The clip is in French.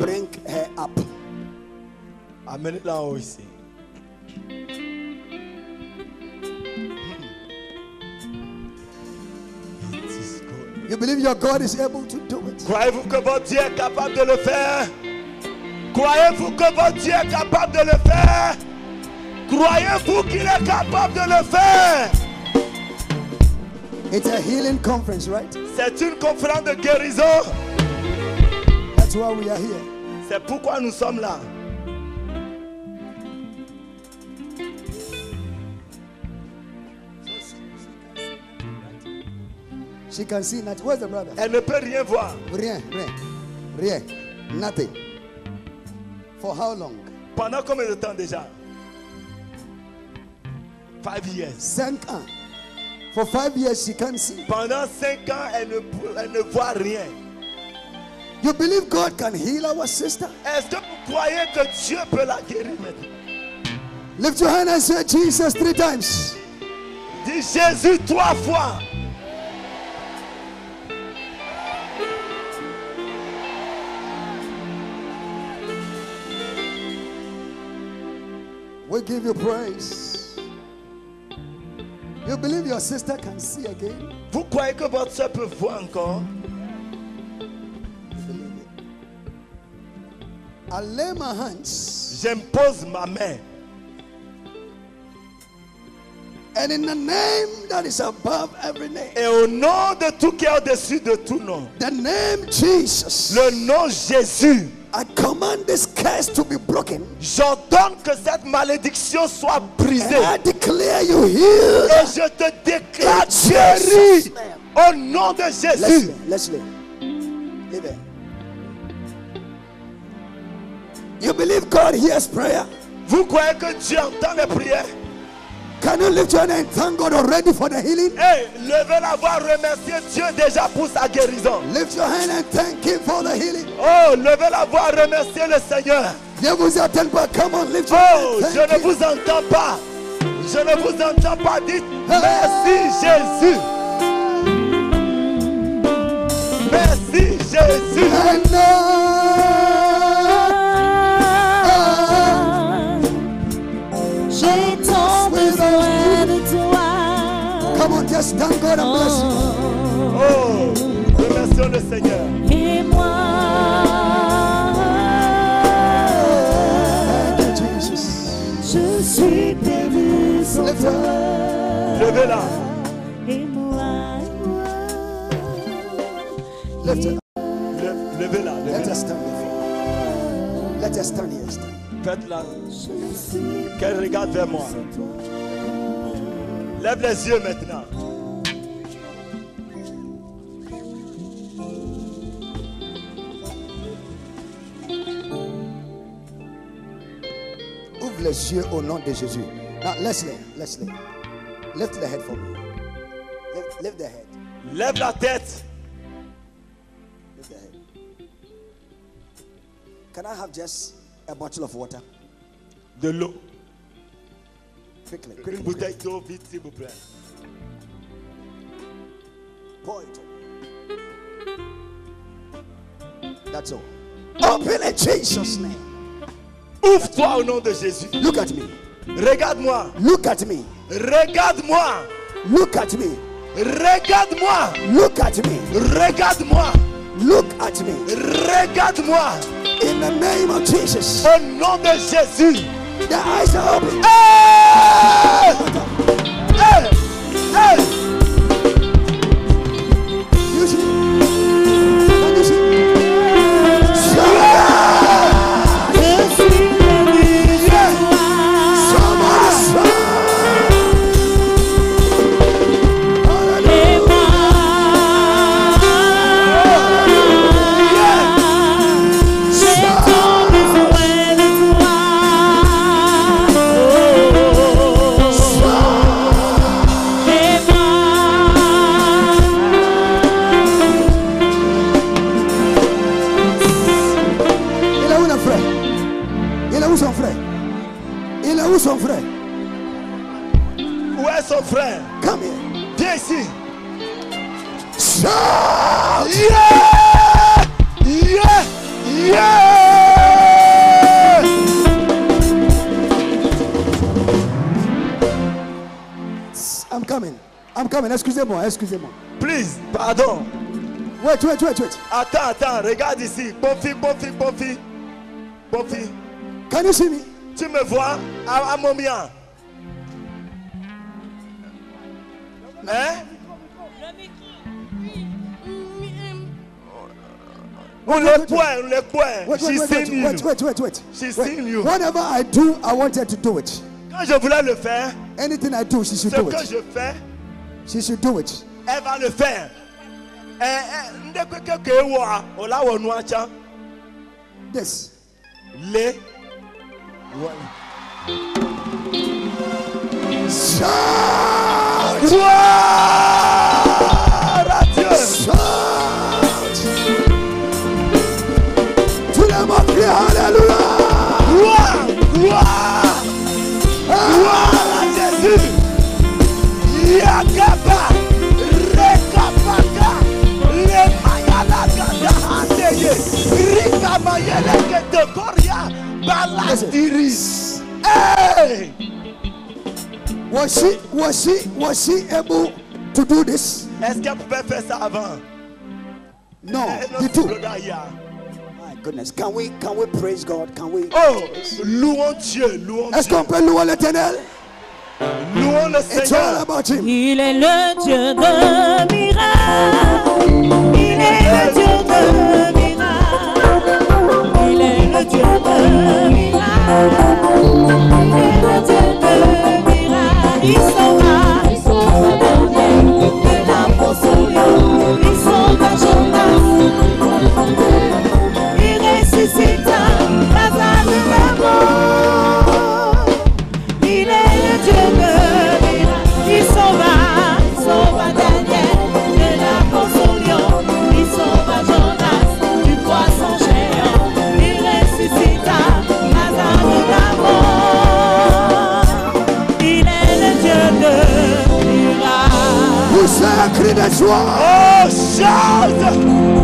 Bring her up. Haut ici. Is good. You believe your God is able to do it? Croyez-vous que votre Dieu est capable de le faire? Croyez-vous que votre Dieu est capable de le faire? Croyez-vous qu'il est capable de le faire? It's a healing conference, right? C'est une conférence de guérison. That's why we are here. C'est pourquoi nous sommes là. She can see nothing. Where's the brother? Elle ne peut rien voir. Rien, rien, rien. Nothing. For how long? Pendant combien de temps déjà? Five years. Cinq ans. For five years, she can't see. Pendant cinq ans, elle ne, elle ne voit rien. You believe God can heal our sister? Est-ce que vous croyez que Dieu peut la guérir Lift your hand and say Jesus three times. Dis Jésus trois fois. We give you praise. You believe your sister can see again? Vous croyez que votre peut voir encore I lay my hands J'impose ma main. and in the name that is above every name, Et au nom de tout qui est au-dessus de tout nom, the name Jesus, le nom Jésus, I command this curse to be broken. j'ordonne que cette malédiction soit brisée. And I declare you healed. Et je te déclare guéri au nom de Jésus. Leslie, You believe God hears prayer? Vous croyez que Dieu entend les prières? Can you lift your hand and thank God already for the healing? Hey, levez la voix, remerciez Dieu déjà pour sa guérison. Lift your hand and thank Him for the healing. Oh, levez la voix, remerciez le Seigneur. Ne vous attends pas. Come on, lift your Oh, hand. je Thank ne him. vous entends pas. Je ne vous entends pas. Dites merci Jésus. Merci Jésus. And Come on, just thank God and bless Him. Oh, remercions le Seigneur. Et moi, Thank you, Jesus. je suis perdu sans toi. it. Levez-la. Et moi, Levez-la. Let Levez-la. us stand before. Let us stand here. Stand. Faites-la. Qu'elle regarde vers moi. Lève les yeux maintenant. Ouvre les yeux au nom de Jésus. Now, Leslie, Leslie, lift the head for me. Lift, lift the head. Lève la tête. Lift the head. Can I have just a bottle of water? De l'eau. Quickly, quickly. bouteille d'eau vite, s'il vous plaît. Pour. That's all. Open in Jesus' name. Ouvre-toi au nom de Jésus. Look at me. Regarde-moi. Look at me. Regarde-moi. Look at me. Regarde-moi. Look at me. Regarde-moi. Look at me. Regarde-moi. In the name of Jesus. Au nom de Jésus. The eyes are open. Hey! Yeah! frère. Come here. Viens ici. Yeah. Yeah. Yeah. I'm coming. I'm coming. Excusez-moi. Excusez-moi. Please. Pardon. Wait, wait, wait, wait. Attends, attends. Regarde ici. Bon fille, bon fille, Can you see me? Tu me vois? Ah, ah, à, à Montmien. Hein? On les points, on les points. Wait, She's wait, wait, seen wait, you. wait, wait, wait. She's Wait. seen you. Whatever I do, I want her to do it. Quand je voulais le faire, Anything I do, she should ce do que it. je fais, She should do it. elle va le faire. Eh, eh, ndé keke Glória a Deus. Freedom of prayer, hallelujah. Glória, glória. Glória a Jesus. E acaba. Recapaca. Remayalaga da handeye. Ricamayeleke de Coria. Balastiri. Ei! Hey! Was she was she was she able to do this? Est-ce qu'elle pouvait faire ça avant? No, Eh, brother here. My goodness, can we can we praise God? Can we? Oh, louons Dieu, louons Est-ce Dieu, qu'on peut louer l'Éternel? louons le It's all Seigneur. about Him. Il est le Dieu de miracles. Il est le Dieu de miracles. Il est le Dieu de miracles. Il est le Dieu de miracles. He's so la crie de. Oh, shout!